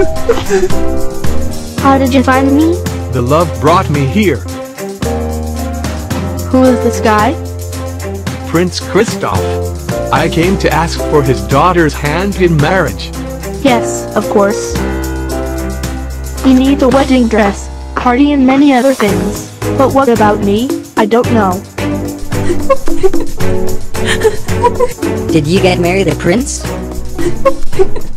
How did you find me? The love brought me here. Who is this guy? Prince Kristoff. I came to ask for his daughter's hand in marriage. Yes, of course. He needs a wedding dress, party and many other things. But what about me? I don't know. Did you get married a prince?